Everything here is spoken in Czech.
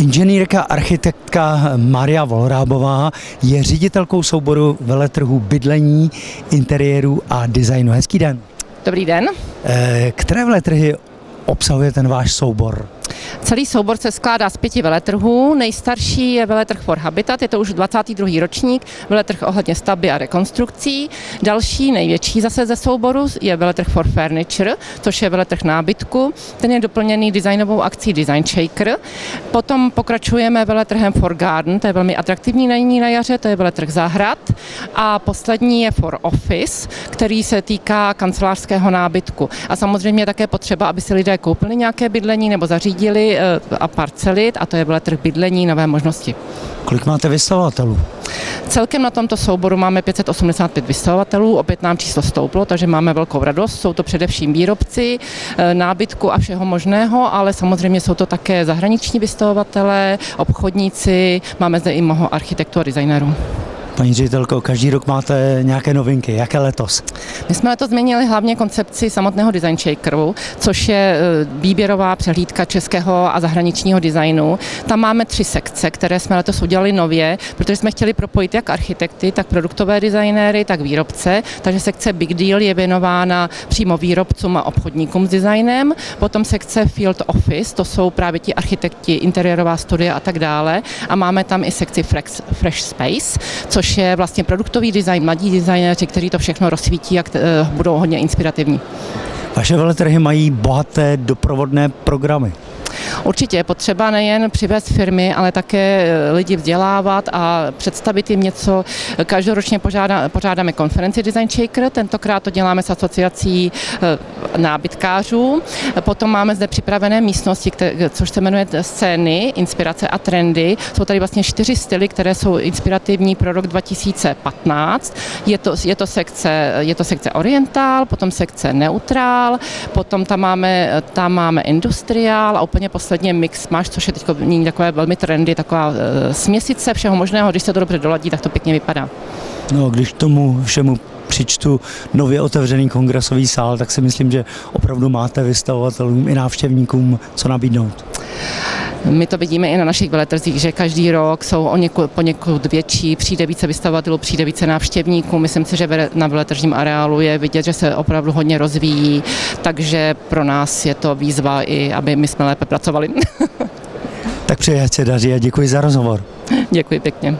Inženýrka, architektka Maria Volrábová je ředitelkou souboru veletrhu bydlení, interiéru a designu. Hezký den. Dobrý den. Eh, Které veletrhy obsahuje ten váš soubor? Celý soubor se skládá z pěti veletrhů. Nejstarší je veletrh for Habitat, je to už 22. ročník, veletrh ohledně stavby a rekonstrukcí. Další, největší zase ze souboru je veletrh for Furniture, což je veletrh nábytku. Ten je doplněný designovou akcí Design Shaker. Potom pokračujeme veletrhem for Garden, to je velmi atraktivní na jiní na jaře, to je veletrh zahrad. A poslední je for Office, který se týká kancelářského nábytku. A samozřejmě je také potřeba, aby si lidé koupili nějaké bydlení nebo zařídili eh, a parcelit, a to je veletrh bydlení, nové možnosti. Kolik máte vystavovatelů? Celkem na tomto souboru máme 585 vystavovatelů, opět nám číslo stouplo, takže máme velkou radost. Jsou to především výrobci eh, nábytku a všeho možného, ale samozřejmě jsou to také zahraniční vystavovatelé, obchodníci, máme zde i mnoho architektů a designérů. Paní ředitelko, každý rok máte nějaké novinky. Jaké letos? My jsme letos změnili hlavně koncepci samotného Design Shakeru, což je e, výběrová přehlídka českého a zahraničního designu. Tam máme tři sekce, které jsme letos udělali nově, protože jsme chtěli propojit jak architekty, tak produktové designéry, tak výrobce. Takže sekce Big Deal je věnována přímo výrobcům a obchodníkům s designem. Potom sekce Field Office, to jsou právě ti architekti, interiérová studie a tak dále. A máme tam i sekci Fresh, Fresh Space, což je vlastně produktový design, mladí designéři, kteří to všechno rozsvítí a eh, budou hodně inspirativní. Vaše veletrhy mají bohaté doprovodné programy. Určitě je potřeba nejen přivést firmy, ale také eh, lidi vzdělávat a představit jim něco. Každoročně pořádá, pořádáme konferenci Design Shaker, tentokrát to děláme s asociací eh, nábytkářů. Potom máme zde připravené místnosti, což se jmenuje scény, inspirace a trendy. Jsou tady vlastně čtyři styly, které jsou inspirativní pro rok 2015. Je to, je to, sekce, je to sekce orientál, potom sekce neutrál, potom tam máme, tam máme industriál a úplně posledně mix máš, což je teď takové velmi trendy, taková e, směsice všeho možného, když se to dobře doladí, tak to pěkně vypadá. No, když tomu všemu přičtu nově otevřený kongresový sál, tak si myslím, že opravdu máte vystavovatelům i návštěvníkům co nabídnout. My to vidíme i na našich veletrzích, že každý rok jsou o někud, poněkud větší, přijde více vystavovatelů, přijde více návštěvníků. Myslím si, že na veletržním areálu je vidět, že se opravdu hodně rozvíjí, takže pro nás je to výzva i, aby my jsme lépe pracovali. tak přeji, se daří a děkuji za rozhovor. Děkuji pěkně.